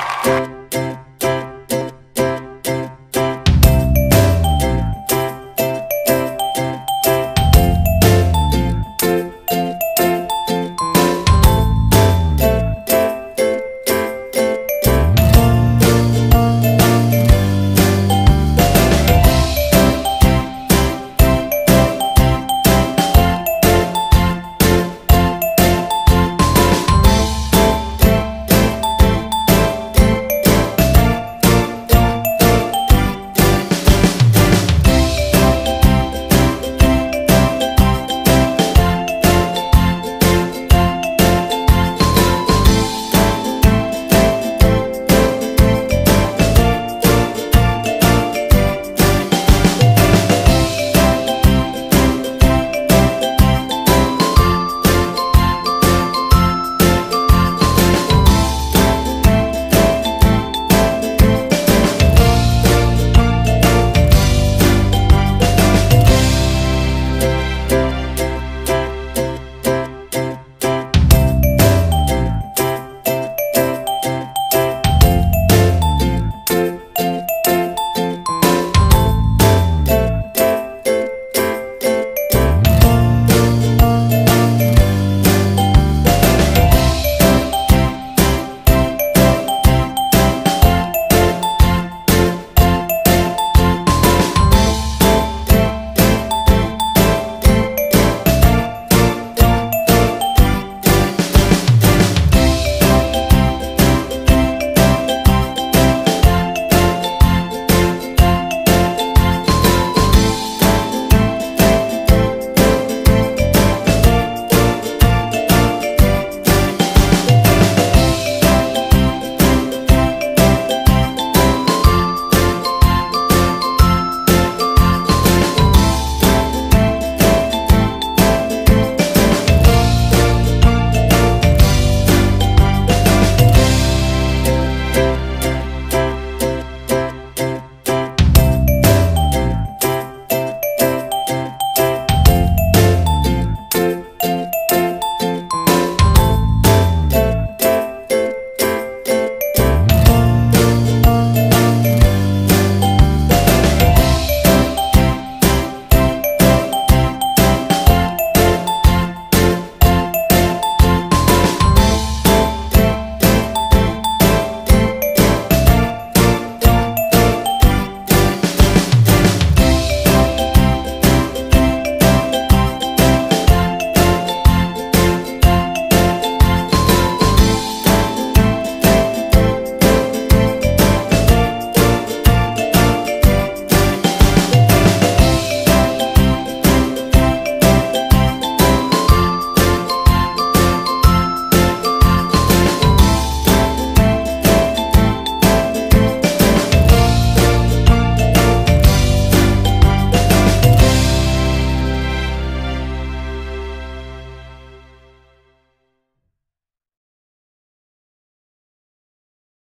Bye.